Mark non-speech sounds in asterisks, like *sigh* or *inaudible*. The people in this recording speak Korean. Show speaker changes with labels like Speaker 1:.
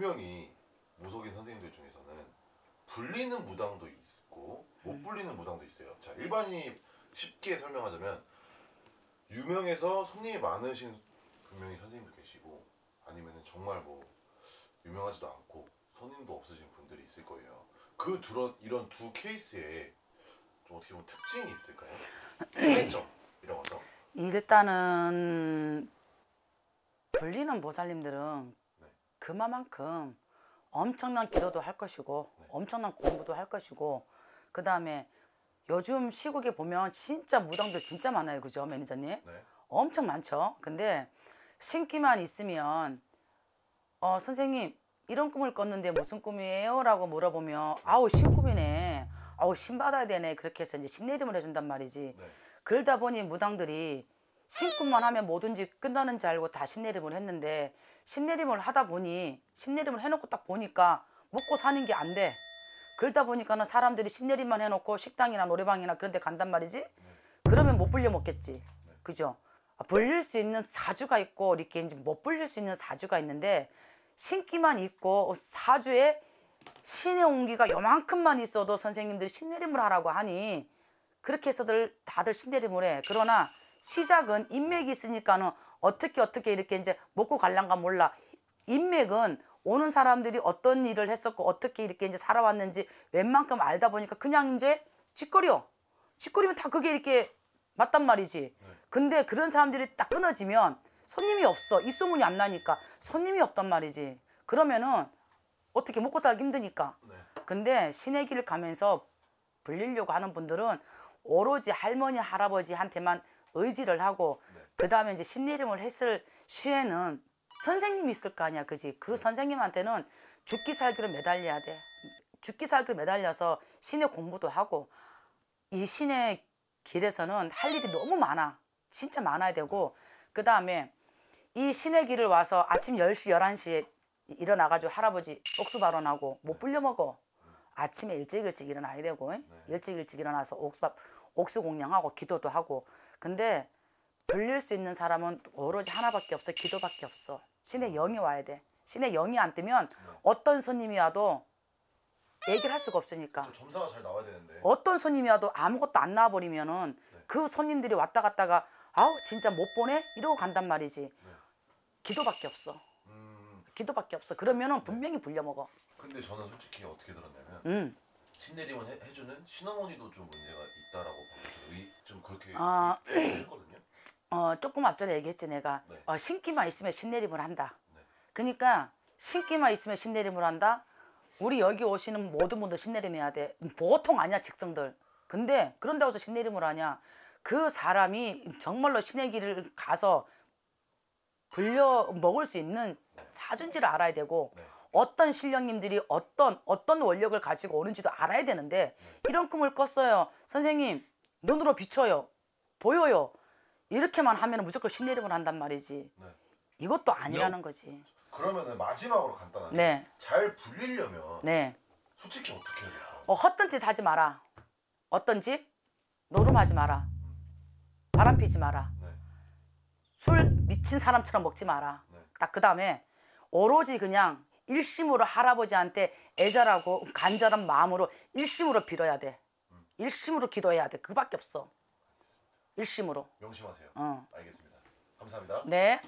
Speaker 1: 분명히 무속인 선생님들 중에서는 불리는 무당도 있고 못 불리는 무당도 있어요. 자 일반인이 쉽게 설명하자면 유명해서 손님이 많으신 분명히 선생님도 계시고 아니면은 정말 뭐 유명하지도 않고 손님도 없으신 분들이 있을 거예요. 그 두런 이런 두 케이스에 좀 어떻게 보면 특징이 있을까요? 특징점 이런 것도.
Speaker 2: 일단은 불리는 보살님들은
Speaker 1: 네.
Speaker 2: 그만큼 엄청난 기도도 할 것이고
Speaker 1: 네.
Speaker 2: 엄청난 공부도 할 것이고 그 다음에 요즘 시국에 보면 진짜 무당들 진짜 많아요 그죠 매니저님
Speaker 1: 네.
Speaker 2: 엄청 많죠 근데 신기만 있으면 어 선생님 이런 꿈을 꿨는데 무슨 꿈이에요? 라고 물어보면 아우 신꿈이네 아우 신 받아야 되네 그렇게 해서 이제 신 내림을 해준단 말이지
Speaker 1: 네.
Speaker 2: 그러다 보니 무당들이 신꿈만 하면 뭐든지 끝나는 줄 알고 다 신내림을 했는데 신내림을 하다 보니 신내림을 해놓고 딱 보니까 먹고 사는 게 안 돼. 그러다 보니까는 사람들이 신내림만 해놓고 식당이나 노래방이나 그런 데 간단 말이지. 그러면 못 불려 먹겠지. 그죠? 아, 불릴 수 있는 사주가 있고 이렇게 이제 못 불릴 수 있는 사주가 있는데 신기만 있고 사주에 신의 온기가 요만큼만 있어도 선생님들이 신내림을 하라고 하니 그렇게 해서들 다들 신내림을 해. 그러나 시작은 인맥이 있으니까는 어떻게 어떻게 이렇게 이제 먹고 갈란가 몰라. 인맥은 오는 사람들이 어떤 일을 했었고 어떻게 이렇게 이제 살아왔는지 웬만큼 알다 보니까 그냥 이제 짓거려. 짓거리면 다 그게 이렇게 맞단 말이지. 근데 그런 사람들이 딱 끊어지면 손님이 없어. 입소문이 안 나니까 손님이 없단 말이지. 그러면은 어떻게 먹고 살기 힘드니까.
Speaker 1: 네.
Speaker 2: 근데 신의 길을 가면서 불리려고 하는 분들은 오로지 할머니 할아버지한테만 의지를 하고 그 다음에 이제 신내림을 했을 시에는 선생님이 있을 거 아니야 그지? 그 선생님한테는 죽기 살기로 매달려야 돼. 죽기 살기로 매달려서 신의 공부도 하고 이 신의 길에서는 할 일이 너무 많아. 진짜 많아야 되고 그 다음에 이 신의 길을 와서 아침 10시 11시에 일어나가지고 할아버지 옥수 발언하고 못 불려 먹어. 아침에 일찍 일찍 일어나야 되고 응? 일찍 일찍 일어나서 옥수밥 옥수 공양하고 기도도 하고. 근데 불릴 수 있는 사람은 오로지 하나밖에 없어. 기도밖에 없어. 신의 영이 와야 돼. 신의 영이 안 뜨면 어떤 손님이 와도 얘기를 할 수가 없으니까.
Speaker 1: 저 점사가 잘 나와야 되는데.
Speaker 2: 어떤 손님이 와도 아무것도 안 나와버리면은 그 손님들이 왔다 갔다가 아우 진짜 못 보내? 이러고 간단 말이지. 기도밖에 없어.
Speaker 1: 음.
Speaker 2: 기도밖에 없어. 그러면은 분명히 불려 먹어.
Speaker 1: 근데 저는 솔직히 어떻게 들었냐면
Speaker 2: 음.
Speaker 1: 신내림을 해, 해주는 신어머니도 좀 문제가 있다라고 좀 그렇게
Speaker 2: 아.
Speaker 1: 했거든요. *clears throat*
Speaker 2: 어, 조금 앞전에 얘기했지 내가
Speaker 1: 네.
Speaker 2: 어, 신기만 있으면 신내림을 한다.
Speaker 1: 네.
Speaker 2: 그러니까 신기만 있으면 신내림을 한다. 우리 여기 오시는 모든 분들 신내림 해야 돼. 보통 아니야 직성들. 근데 그런다고 해서 신내림을 하냐? 그 사람이 정말로 신의 길을 가서 불려 먹을 수 있는 사준지를 알아야 되고
Speaker 1: 네.
Speaker 2: 어떤 신령님들이 어떤 어떤 원력을 가지고 오는지도 알아야 되는데 이런 꿈을 꿨어요. 선생님 눈으로 비춰요. 보여요. 이렇게만 하면 무조건 신내림을 한단 말이지.
Speaker 1: 네.
Speaker 2: 이것도 아니라는 거지.
Speaker 1: 그러면은 마지막으로 간단하게
Speaker 2: 네.
Speaker 1: 잘 불리려면
Speaker 2: 네.
Speaker 1: 솔직히 어떻게 해야 될까요?
Speaker 2: 어, 헛된 짓 하지 마라. 어떤 짓? 노름하지 마라. 바람 피지 마라.
Speaker 1: 네.
Speaker 2: 술 미친 사람처럼 먹지 마라.
Speaker 1: 네.
Speaker 2: 딱그 다음에 오로지 그냥 일심으로 할아버지한테 애절하고 간절한 마음으로 일심으로 빌어야 돼. 일심으로 기도해야 돼. 그밖에 없어. 일심으로.
Speaker 1: 명심하세요.
Speaker 2: 어.
Speaker 1: 알겠습니다. 감사합니다.
Speaker 2: 네.